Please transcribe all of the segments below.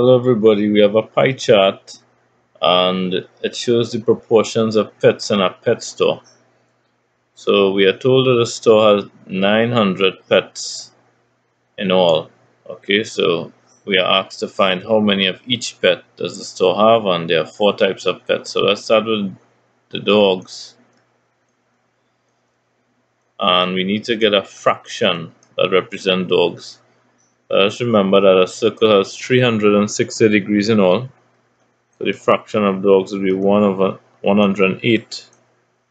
Hello everybody, we have a pie chart and it shows the proportions of pets in a pet store. So we are told that the store has 900 pets in all. Okay, so we are asked to find how many of each pet does the store have and there are four types of pets. So let's start with the dogs. And we need to get a fraction that represent dogs. Let's remember that a circle has 360 degrees in all. So the fraction of dogs will be 1 over 108.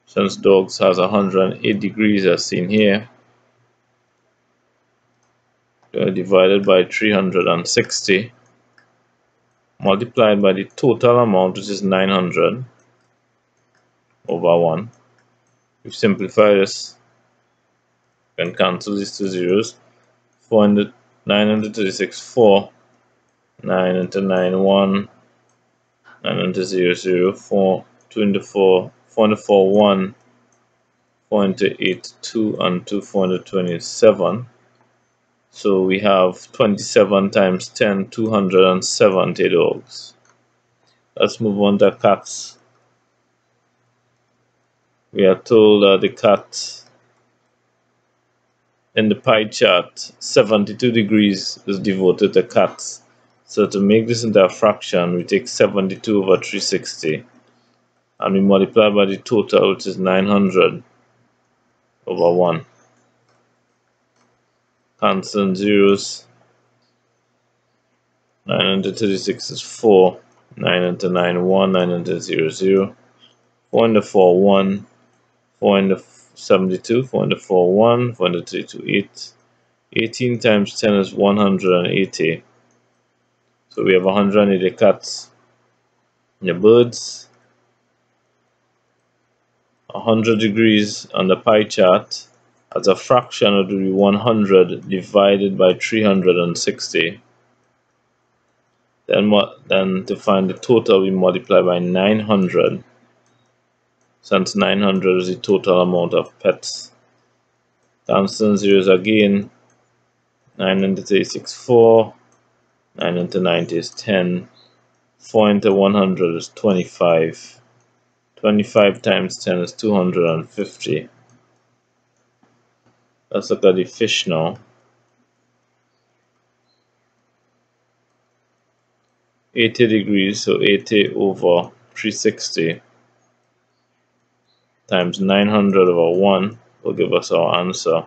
Since dogs has 108 degrees as seen here. Uh, divided by 360 multiplied by the total amount which is 900 over 1. If simplify this, can cancel these two zeros. 400 9 into 36, 4. 9 into 9, 1. 9 into 0, 0, 4. 2 into 4, 4 into 4, 1. 4 into 8, 2, and 2, 427. So we have 27 times 10, 270 dogs. Let's move on to cats. We are told that the cat in the pie chart, 72 degrees is devoted to cats. So to make this into a fraction, we take 72 over 360 and we multiply by the total, which is 900 over 1. Constant zeros. 936 is 4. 9 into 9, 1. 9 into 0, 0. 4 into 4, 1. 4 into 72, 441, 438. 18 times 10 is 180. So we have 180 cats. The birds, 100 degrees on the pie chart as a fraction it will be 100 divided by 360. Then what? Then to find the total, we multiply by 900 since 900 is the total amount of pets. Constant zeros again. 9 into 36, 4. 9 into 90 is 10. 4 into 100 is 25. 25 times 10 is 250. Let's look at the fish now. 80 degrees, so 80 over 360 times 900 over 1 will give us our answer.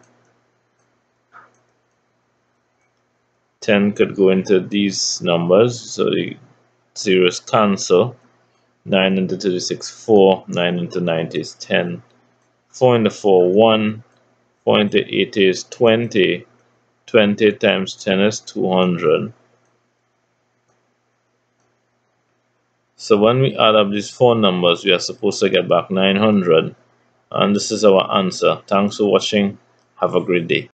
10 could go into these numbers, so the zeros cancel. 9 into 36, 4. 9 into 90 is 10. 4 into 4, 1. 4 into 80 is 20. 20 times 10 is 200. So when we add up these four numbers, we are supposed to get back 900. And this is our answer. Thanks for watching. Have a great day.